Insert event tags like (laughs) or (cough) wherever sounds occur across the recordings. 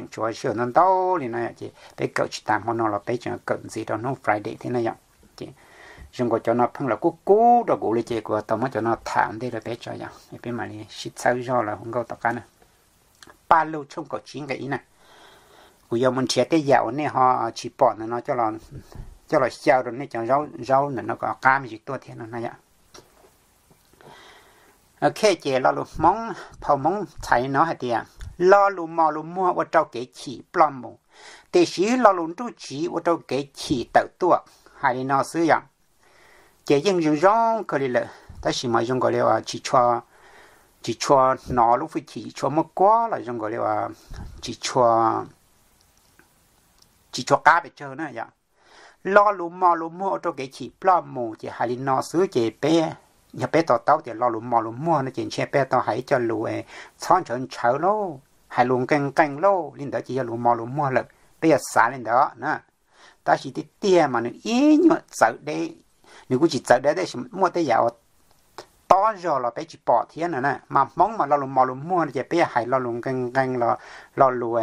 những chúa sửa nó đâu thì này chị. Bé cỡ chỉ tạm hôm nào là bé chẳng cỡ gì đó nó Friday thế này vậy chị. Dùng có cho nó phân là cú cú đó cú lấy chị, của tao mới cho nó thảm thế là bé cho vậy bé mà đi xịt sao do là không có tao cả nè ba lô trong có chín cái ý này cú giờ mình chia cái dạo này họ chỉ bỏ nó cho là cho là sao rồi nên cho rau rau nó có cam gì tôi thế nó này vậy ok chị là lúc mong phao mong thấy nó hay tiền lo luôn mò luôn mua và trâu cái chỉ plom mù. Để xí lo luôn tu chỉ và trâu cái chỉ tự tua. Hay nó sử dụng chế những dùng rong cái này là ta à, chỉ mà dùng cái là chỉ cho chỉ cho nó lúc phải chỉ cho mất quá là dùng cái là chỉ cho chỉ cho cá bị chơi nữa vậy lo luôn mò luôn mua trâu cái chỉ plom mù. Chỉ hay nó sử chế bé, nhà bé tao tao thì lo luôn mò luôn mua nó chỉ che bé tao hãy cho lùi chọn eh, chọn chảo lô hai luồng canh canh lô linh đó chỉ là luồng mò luồng mò lực bây giờ xả linh đó nè. Ta chỉ đi tiền mà nó ý nhọ sợ đấy nếu cũng chỉ sợ đấy đấy mua tới giờ to rồi là bây chỉ bỏ thiên nữa nè. Mà mong mà lo luồng mò luồng mua thì bây giờ hai lo luôn canh canh lo lo lùi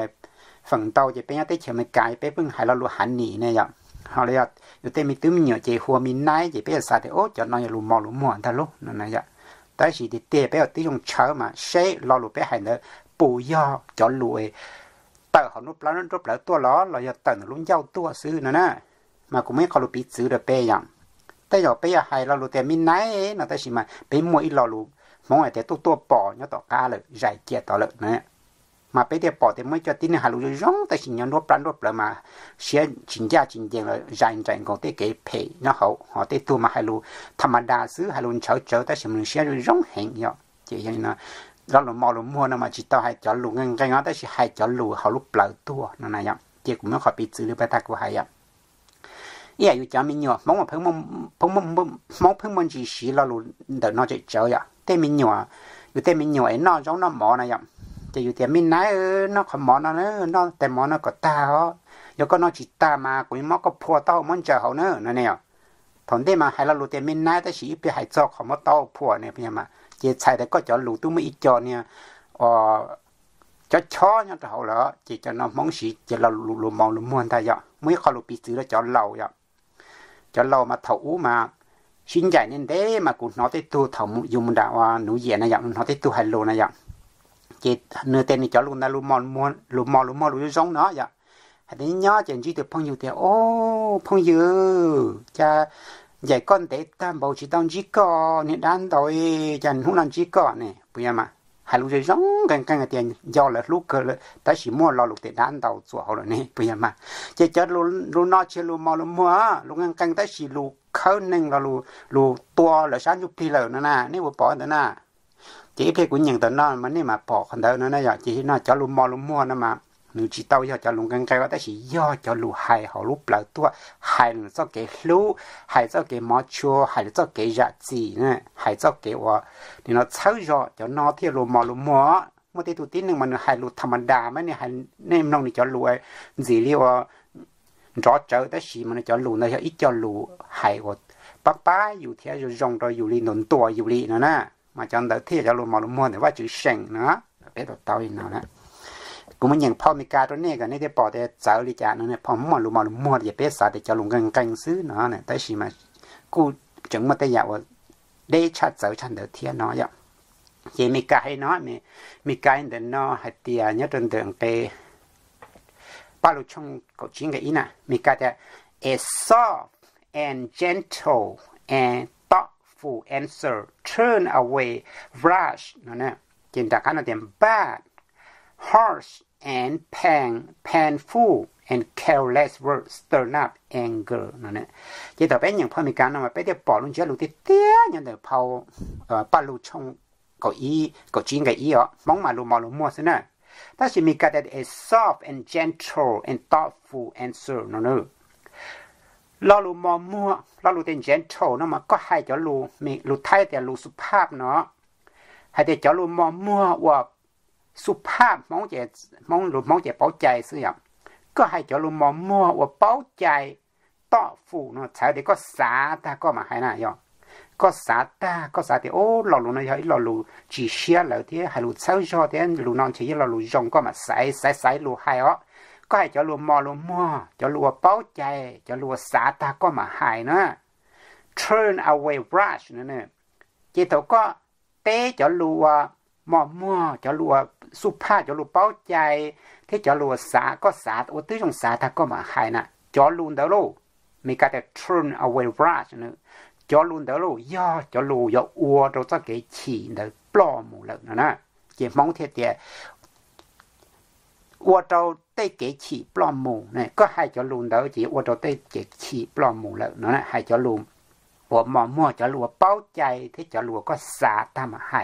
phần tàu thì bây giờ tới chiều mới cài bây bưng hai lo luôn hẳn nỉ này giờ, dạ. họ lấy ở tới mình tưm nhiều chỉ hùa mình nái chị bây giờ xả thì ô, cho nó lù mò lù mò ta lúc này giờ, tới chỉ thì tiền bây giờ tí dùng chở mà xe lo luồng bây hay nữa bù do cho lùi. Tờ họ núp nó núp lá tua ló là giờ tờ nó luôn tua sư nữa nè. Mà cũng mấy con lùi bị sư được bê nhở tay giờ bây giờ hay là lùi tiền nấy nó tay xí mà bây mỗi lò lùi mỗi ngày thì tôi bỏ nhớ tỏ cá lợi giải kia tỏ lợi nữa. Mà bây giờ bỏ thì mới cho tin hà lùi rong tay xí nhớ núp lá núp mà xé chính gia chính tiền là rảnh rảnh còn tới cái phê nó hậu. Họ tới tua mà hay lùi thầm đa sư hay lùi chở chở tay xí mình xé rong hẹn nhở chỉ như là đó là mò lùm mua nó mà chỉ tao hay chọn lù ngang cái ngó tới chỉ hay chọn lù họ lúc lỡ tua nó này ạ chị cũng nó khỏi bị xử lý bài ta của hay ạ ý ấy cho mình nhỏ mong mà phăng mong phăng mong mong phăng mong chỉ xí là lù đợi nó chạy chờ à, tên mình nhỏ dù tên mình nhỏ ấy nó giống nó mò này ạ chỉ dù tên mình nãy nó khỏi mò nó nữa nó tên mò nó có ta ó dù có nó chỉ ta mà cũng mò có phua tao mong chờ họ nữa nó này thằng đấy mà hay là lù tên mình nãy tới chỉ biết hay cho khỏi mò tao phua này bây giờ mà chỉ xài để có ờ, cho lũ tôi mới cho nha cho cho nhau cho hậu lỡ. Cho nó mong xí chỉ là lũ lũ mong lũ muôn vậy mới khó lũ bị xứ là cho lâu vậy cho lâu mà thấu mà xin giải nên thế mà cũng nói tới tu thấu dùng đạo à, nụ diện này vậy nói tới tu hành lô này vậy chỉ nửa tên này cho luôn là lũ mong muôn lũ mong lũ mong lũ giống nó vậy hãy đến nhớ chuyện gì phong dư thì, ô, phong dư, cha dạy con để tam bảo chỉ tao chỉ có nên đan tội chẳng không làm chỉ có nè. Bây giờ mà hai lúc rồi giống cái cái cái tiền, do là lúc cơ ta chỉ mua lo lúc để đan đầu chỗ rồi nè bây giờ mà chỉ cho lúc lúc nó chỉ lúc mua lúc mua lúc càng càng ta chỉ lúc khâu nên là lúc lúc to là sáng chụp pi lờ nữa nè nếu bỏ nữa nè chỉ cái của nhận tận nó mà nếu mà bỏ con nữa nè giờ chỉ nó cho lúc mua lúc mua nữa mà nếu chỉ tao cho lùm căng cái đó chỉ do cho lù hại họ lúc lại tua hại nó cho cái lú hại cho cái mò chua hại cho cái dạ gì nè hại cho cái wa thì nó xấu rồi cho nó thì lùm mò lùm mua một tí tụt tíนึงมันหายลูธรรมดาไหมเนี่ยหายเนี่ยน้องนี่จะรวยสิเรียกว่าrõ trở tới gì mà nó cho lù nó cho ít cho lù hại của bác báอยู่เที่ยวรองเราอยู่ลีนนตัวอยู่ลีนะนะ mà cho đỡ thiết cho luôn mà luôn mua thìว่าchữ sành nữa bé đồ tao đi nào nè cũng mình nhậnพ่อมีการตัวนี้กันนี่ที่ปอแต่เจ้าลิจาเนี่ยพอมันรู้มารู้มัวจะเป็นสาแต่จะลงกันกันซื้อเนาะเนี่ยแต่สิมากูจึงมาแต่อยากว่าได้ชัดเจ้าชันเดือเทียนเนาะอย่างเจมีกายเนาะมีมีกายเดินเนาะให้เตียเนี่ยเดินเดินไปป้าลูกชงก็จริงกับอีน่ะมีกายแต่ a soft and gentle and thoughtful answer turn away rush นั่นนะจินตนาการเต็ม bad harsh and pain painful and careless words stir up anger นั่นนะจีต่อไปอย่างพอมีการนำมาไปเดี๋ยวปอลุงเจ้าลูกเตี้ยอย่างเดี๋ยวเผาเอ่อป้าลูกชงก็อีก็จริงกับอีอ๋อมองมาลูมอลูมัวซะนะถ้าจะมีการ that is soft and gentle and thoughtful answer นั่นนะเราลูมอมัวเราลูเต็นเจนโทเนาะมาก็ให้เจ้าลูมีลูไทยแต่ลูสุภาพเนาะให้แต่เจ้าลูมอมัวว่า สุภาพมองใจมองหลุมมองใจเป้าใจเสียก็ให้เจ้าลุงมองมัวว่าเป้าใจต่อฟูเนาะใช้เด็กก็สาตาก็มาให้น้ายอก็สาตาก็สาต่โอ้หล่อลุนยอยหลอลุจีเชียเหล่เทียใหลุเช้าชอเทียนลุนอนเชียหลอลุจงก็มาใส่ใส่ใส่ลุให้อ๋อก็ให้เจ้าลุมมอลุมมัวเจ้าลัวเป้าใจเจ้าลัวสาตาก็มาหายนะ turn away brush นั่นเนี่ยจ้าก็เตะเจ้าลัว มอหมอจะรัวสุภาจะรัวเป้าใจที่จะรัวสาก็สาโอ้ตื้องสาถ้าก็มาหายนะจอลุนเดลูมีการจะ turn away rush นะจอลุนเดลูย่อจอลูย่ออัวเราจะเกี่ยฉี่เดปลอมหมดแล้วนะนะเกี่ยมองเทียเดียอัวเราได้เกี่ยฉี่ปลอมหมดเนี่ยก็ให้จอลุนเดลูจีอัวเราได้เกี่ยฉี่ปลอมหมดแล้วนะนะให้จอลุน หัวหมอหมอจะรัวเป้าใจที่จะรัวก็สาตามให้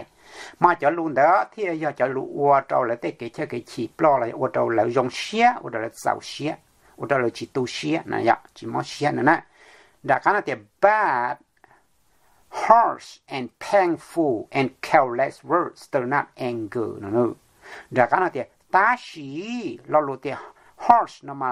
มาจะลุนเด้อที่อยากจะรู้อวดเราเลยแต้เกิดเชื่อเกิดฉีปลอเลยอวดเราแล้วยองเชียอวดเราเลยสาวเชียอวดเราจิตูเชียนะยะจีมอเชียนะนะดังนั้นที่ bad harsh and painful and careless words stir up anger นะเนอะดังนั้นที่ตาชีเราลุแต่ harsh นะมา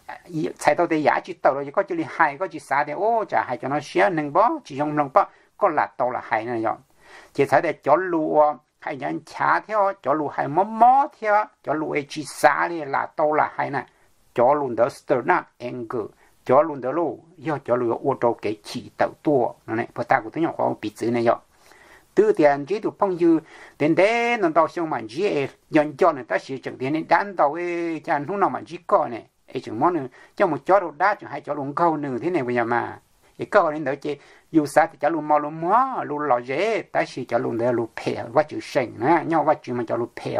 nè sai thì rồi có chỉ có chỉ thì ô chả cho nó chỉ dùng có là là để cho nhân theo cho theo cho chỉ thì là là nè cho cho cho chỉ này phải ta cũng thấy này tiền chỉ tụ phong dư đến đây nó đào xong mà chỉ nhận cho người ta sử dụng tiền này đan ấy chẳng không nào mà chỉ có này ấy chúng món nữa. Cho một chó đồ đá chúng hai chó luôn câu nữa thế này bây giờ mà. Cái câu nên đỡ chứ dù sao thì chó luôn mò luôn mò luôn lò dễ ta chỉ chó luôn để luôn phe và chữ sành nè nhau và chữ mà chó luôn phe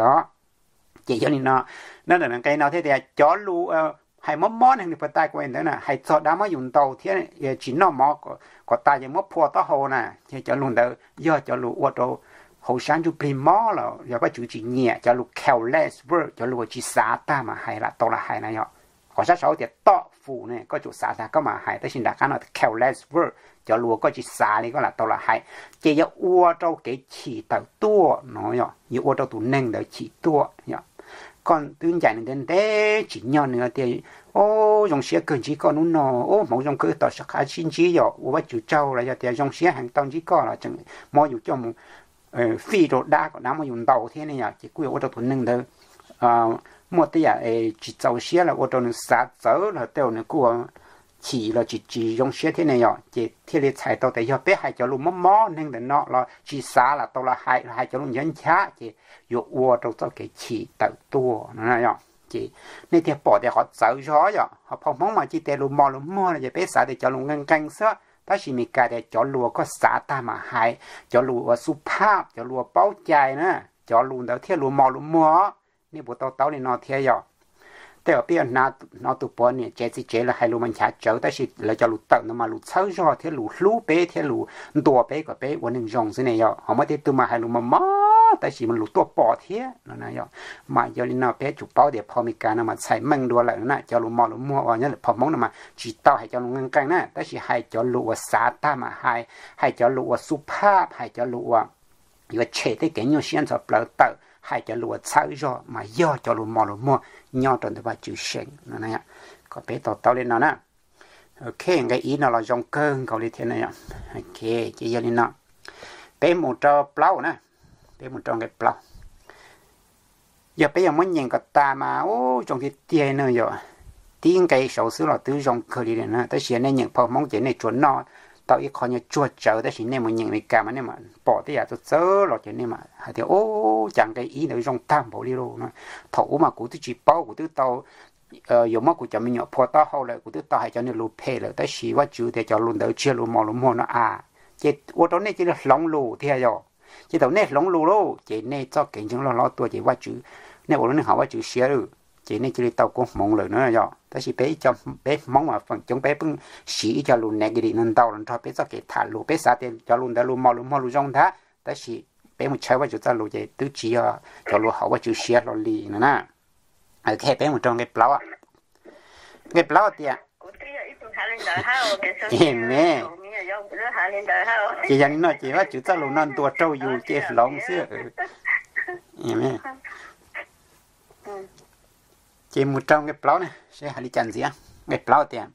chỉ cho nên nó nó là cái nào thế thì chó luôn ờ, hay mất món hàng phải tay của em đấy nè. Hay cho đám mới dùng tàu thế này. Chỉ nó mò có có tay chỉ mất phua tao hồ nè. Thì chó luôn đỡ do chó luôn ô tô hậu sáng chú bì mò rồi, giờ bắt chú chỉ nhẹ chó luôn khéo less work cho lúc chỉ xá ta mà hay là to là hay này họ có sát sáu thì tọ phụ này có chủ xã ta có mà hại tới xin đã cái nó careless less word cho lúa có chỉ xã này có là tao là hại chỉ có ua trâu cái chỉ tàu tua nó nhở như ua trâu tụ nâng đó chỉ tua nhở còn tương giải này đến thế, chỉ nhỏ nữa thì, ô, dòng xe cần chỉ có nó nọ ô, mẫu dòng cứ tao sẽ khá xin chỉ nhở ua chủ trâu là giờ thì dòng xe hàng tông chỉ có là chẳng mọi dù cho một ờ, phi đồ đa có nắm mà dùng đầu thế này nhở chỉ quy ua trâu tụ nâng đỡ. Ờ, một tí à chỉ tàu xe là ô tô nó sát tàu là tàu nó cua chỉ là chỉ chỉ dùng xe thế này rồi, chỉ thế này chạy tàu tại do bé hai cháu luôn mò mò nên là nó là chỉ xa là tàu là hai hai cháu luôn nhấn chá chỉ dụ ô trong tàu cái chỉ tàu tua nó này rồi, chỉ nên thì bỏ để họ sợ gió rồi họ phong mong mà chỉ tàu luôn mò luôn mò là chỉ bé xả để cháu luôn ngang căng sữa ta chỉ mình cái để cháu lùa có xả ta mà hai cháu lùa su pháp cháu lùa bao chạy nữa cháu lùa đầu tiên lùa mò lùa mò nên bộ tao tao nên nó thiên rồi แต่ว่าเปียนานาตัวปอนี่เจสิเจละให้รู้มันชาเจ้าแต่สิเราจะรู้ตังนมารู้เช่าจอเทรู้รู้เป้เทรู้ตัวเป้ก็เป้วันหนึ่งจงสิเนี่ยยอเอามาเทตัวมาให้รู้มามาแต่สิมันรู้ตัวปอเทียนั่นนะยอมาเยอลินาเป้จุเป้าเดี๋ยวพอมีการนำมาใส่มังดัวแล้วนะจะรู้มอรู้มัวว่าเนี่ยพอมองนำมาจีเต้าให้จะรู้เงินกันนะแต่สิให้จะรู้ว่าสาตามาให้ให้จะรู้ว่าสุภาพให้จะรู้ว่า vừa chế thế cái nhau xiên cho bờ tờ hai cho lúa sáu gió mà do cho lúa mò lúa mò nhau trong đó chịu sinh nó này có bé tàu tàu lên nó nè. Ok cái ý nó là dòng cơn cầu đi thế này ok chỉ giờ lên nó. Bé một trò plau nè. Bé một trò cái plau. Giờ bây giờ muốn nhìn cái ta mà, ô trong cái tiền nữa rồi. Tiếng cái sầu sứ là tứ dòng cờ đi nè. Tới xưa này những phòng mong chỉ này chuẩn nó tao ít khó như chua chờ đấy, chỉ nên mà nhìn này cả mà nên mà bỏ tới à tôi chớ lo cho nên mà hay thì, ô, chẳng cái ý nữa trong tam bộ đi luôn. Thổ mà cụ tôi chỉ bao cụ tôi tao ờ dù mà cụ cho mình nhỏ phô tao, hậu lại cụ tôi tao hay cho nên lù phê lại tới xí quá chú thì cho luôn đỡ chia luôn mò luôn mò nó à. Chị, ô đó này chỉ là lóng lù thì rồi. Chị tao này lóng lù luôn chị này cho cảnh chứng lo lo tôi chỉ quá chú này bộ nó học quá chú xía rồi chỉ nên chỉ tàu cũng mong lời nữa rồi ta chỉ bé cho bé mong mà phần chúng bé bưng sĩ cho luôn negative nên tàu nên cho bé cho cái thả luôn bé sao tiền cho luôn đã luôn mò luôn mò luôn trong thá ta chỉ bé một chơi vào chỗ ta luôn vậy tứ chỉ cho luôn hậu vào chỗ xe lo lì nữa nè ở cái bé một trong cái plau cái plau tiền em nè. Chị dành nói chị ว่า chủ ta luôn non tua trâu dù (laughs) chị lòng xưa. Em nè chỉ một trong cái plau này, sẽ hai chân gì á? Cái plau tiền à,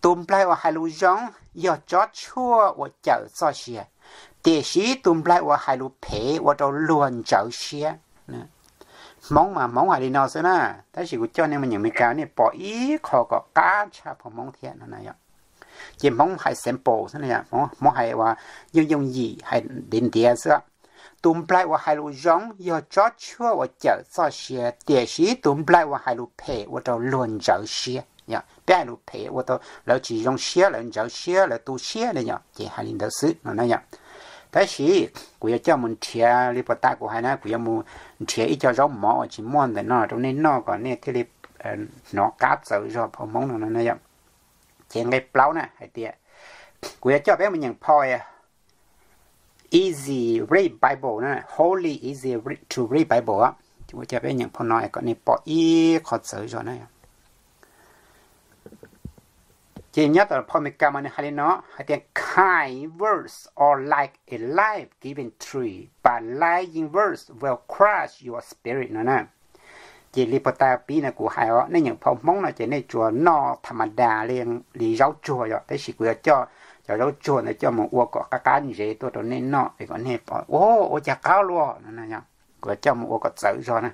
tùm lại ở hai lú giống giờ cho chua và chở cho xe để sĩ tùm lại ở hai lú phê và đâu luôn chở xe mong mà mong hai đi nào xưa na tại chỉ cho nên mình những mấy cái này, bỏ ý khó có cá cha phòng mong thiện nó này chỉ mong hai sample thế này mong mong hai và dùng dùng gì hai đến tiền xưa tùm plai và hai lũ giống do cho chua và chở cho xe để sĩ tùm plai và hai lũ phê và đâu luôn chở xe nhá bé lũ phê và đâu lỡ chỉ dùng xe lỡ chở xe lỡ tu xe này nhá chỉ hai linh đầu sư nó này nhá tại sĩ của cho mình chia lý bắt ta của hai na của mình chia ít cho giống mỏ chỉ muốn để nó trong nên nó còn nên thế lý nó cá sợ rồi phong mong nó này nhá chỉ cái plau nè hay tiệt của cho bé mình nhận phoi easy read Bible nè holy easy to read Bible á chúng ta bỏ ý khó này nhất là mình nó kind words or like a life giving tree but lying words will crush your spirit nữa nè của hai đó nên những mong là chùa tham chùa rồi cho cho đâu chùa này cho một uo có cá như thế tôi tôi nên nọ thì còn nên bỏ ô ô chả cá luôn nè nhá của cho một uo có sợ rồi nè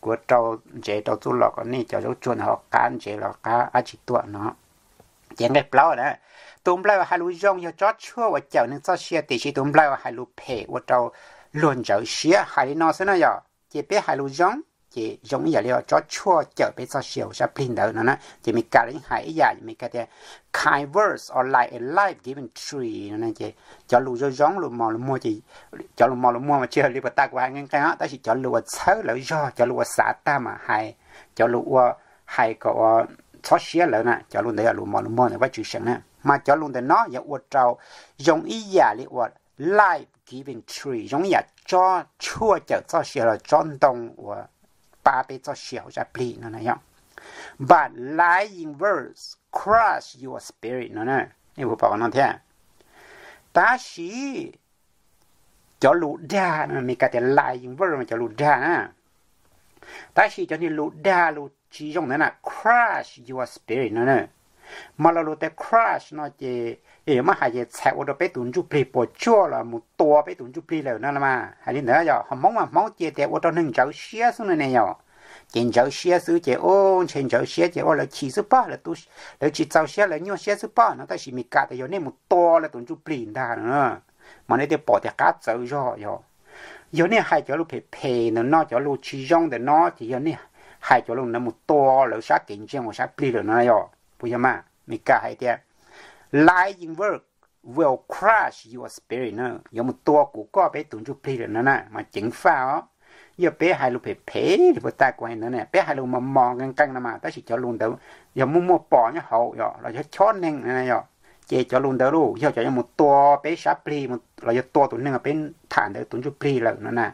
của trâu chế trâu tu lọ có nên cho rau chùa họ cá như thế là cá á chỉ tuột nó chẳng cái plau đó tụm plau hai lũ rong cho chót chua và chảo nên cho xe thì chỉ tụm plau hai lũ phe và trâu luôn chảo xe hai nó sẽ nó giờ chỉ biết hai lũ rong chỉ giống như là cho chua chở biết cho xe sẽ pin đó nó chỉ mình cả đến hai giờ mình cả thế kind words or like a life given tree, nó chỉ cho lu cho giống lũ mò lũ mua chỉ cho lũ mò lũ mua mà chưa li ta qua ngang cái đó chỉ cho lũ sớ là do. Cho lũ xả ta mà hay. Cho lũ hay có ờ, cho xía lợn nè. Cho luôn đấy là luôn mò luôn mò này vay chữ sẵn nè mà cho luôn đấy nó, giờ uất trâu giống ý giả li uất life giving tree. Giống như cho chua cho cho xía là cho đông và ba bê cho xía ra pli nó này but lying verse crush your spirit nó nè này vừa bảo nó thế ta sĩ cho lũ đa nó mình cái lying verse mà cho lũ đa nè ta sĩ cho nên lũ đa lũ chỉ dùng thế nào crash your spirit nữa nè mà là lúc đấy crash nó chỉ ê mà hay chạy ở đó bé tuần chú play bỏ chua là một tua bé tuần chú play rồi nữa mà hay đến nữa giờ họ mong mà mong chỉ ở đó nâng cháu xía xuống này rồi trên cháu xía xuống chỉ ô trên cháu xía chỉ ô là chỉ số ba là tu là chỉ cháu xía là nhau xía số ba nó cái gì mình cả thì giờ nên một tua là tuần chú play ra nữa mà nó để bỏ thì cá 走 rồi rồi giờ này hai cháu lúc phải pay nó nó cháu lúc chỉ rong để nó thì giờ này hai cháu luôn nó một to lỡ sát kinh chương một sát pli rồi nó bây giờ mà mình cả hai tiệt lying work will crush your spirit 呢，要么多古告别动就背了呢呢，嘛真烦哦。要别还路陪陪，不带关呢呢，别还路嘛忙跟跟了嘛，但是叫弄到要么么包呢好哟，那就巧呢呢哟，这叫弄到路，要叫要么多别啥背么，那就多ตัวนึงเป็นฐานเดียวตัวจุปลีแล้วนั่นน่ะ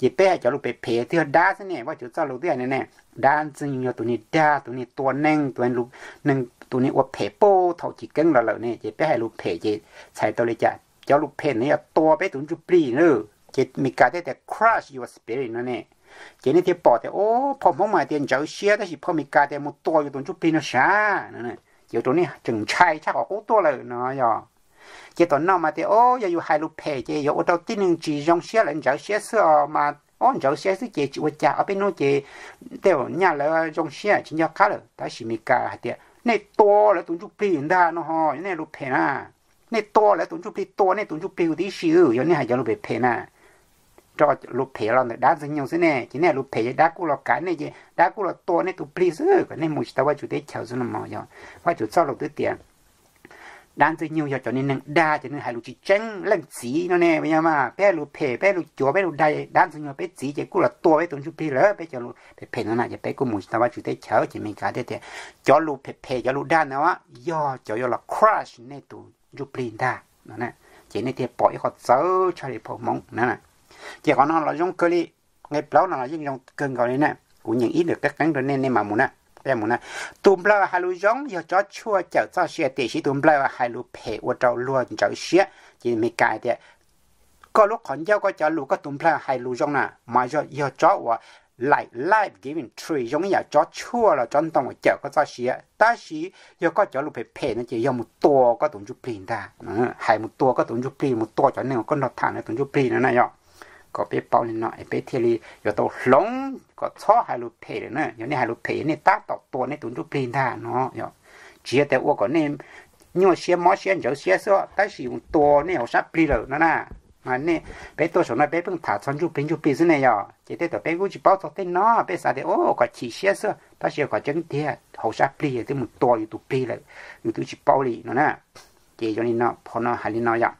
จีเป้จะลูกไปเพเทือด้าซะเนี่ยว่าจะเจ้าลูกเตี้ยเนี่ยด้านซึ่งตัวนี้ด้าตัวนี้ตัวหนึ่งตัวนึง ตัวนี้ว่าเพโป้เท่าจีเก่งแล้วเนี่ยจะไปให้ลูกเพจะใช้ตัวเลยจะเจ้าลูกเพนี่ตัวไปตัวจุปลีเนอจะมีการได้แต่ crush your spirit นั่นเนี่ยจะนี่ที่ปอดแต่โอ้พอผมมาเตียนเจ้าเชียแต่สิพอมีการแต่มุตัวอยู่ตัวจุปลีนะช้านั่นเนี่ยเดี๋ยวตัวนี้จึงใช่ชักออกตัวเลยเนาะย่อจะตอนนั้นมาแต่โอ้ยอยู่ให้ลูกเพจอยู่ตัวที่หนึ่งจีจงเชียแล้วเจ้าเชียเสื้อมา ôn cháu xe sự chế chịu cha ở bên nó chế đều nhà là trong xe chính cho khác rồi ta chỉ mi cả hạt tiệt này to là tụng chụp pin đa nó ho này lúc phe na này to là tụng chụp pin to này tụng chụp pin tí xíu giờ này hay cho lúc phe na cho lúc phe là đã dừng nhau thế này chỉ này lúc phe đã cú là cái này chứ đã cú là to này tụng pin xíu cái này một taoว่าจุดได้เฉาซะนะ đàn từ nhiều giờ cho nên nâng đa cho nên hai lúc chỉ tránh lăng chỉ nó nè bây giờ mà bé lúc phê, bé lúc chúa bé lúc đầy đàn từ nhiều bé chỉ chỉ cú là to bé tuần chụp phe lỡ bé cho lúc phe phê nó nè giờ bé cú muốn tao chủ tế chéo, chỉ mình cả thế thế cho lúc phê phê, cho lúc đàn nó á do cho do là crush, nè tụ chụp phe đa nó nè. Chỉ nè thế bỏ cái hot sớ cho đi phô mông nè nè. Chỉ còn nó là dùng cơ li ngay lâu nó là dùng cơn gọi nè. Cũng những ít được các cánh rồi nên nên mà muốn nè bé muốn na tụm bla hai lu giống giờ cho chua chở cho xe để sĩ tụm bla hai lu phê ở trâu luôn chở xe. Chỉ mình cài thế. Có lúc còn giao có cho lu có tụm bla hai lu giống na mà cho giờ cho và lại life giving tree giống như cho chua là chọn tông chở có cho xe. Ta sĩ giờ có cho lũ phê phê nó chỉ giờ một tua có tụm chụp pin ta. Ừ, hai một tua có tụm chụp pin một tua cho nên có nó thẳng nó tụm chụp pin nữa này, nhở? có biết bao nhiêu nọ biết thì li giờ tàu lóng, có cho hai lục phe nữa. Giờ này hai lục phe này tác tàu tua này tụi chúng pin ra nó giờ chỉ để uo có nên, nhưng mà xe máy xe cháu xe số ta sử dụng tua này họ sắp pin rồi, nó nè mà nè bé tua số nó bé bưng thả chân chú pin chú pin thế này giờ chỉ để tụi bé cũng chỉ bao cho tên nó, bé sao để ô, có chỉ xe số ta sẽ có chân thế họ sắp pin rồi thì một tua rồi tụi pin rồi. Tụi chỉ bao lì, nó nè chỉ cho nên nó phô nó, hai nó vậy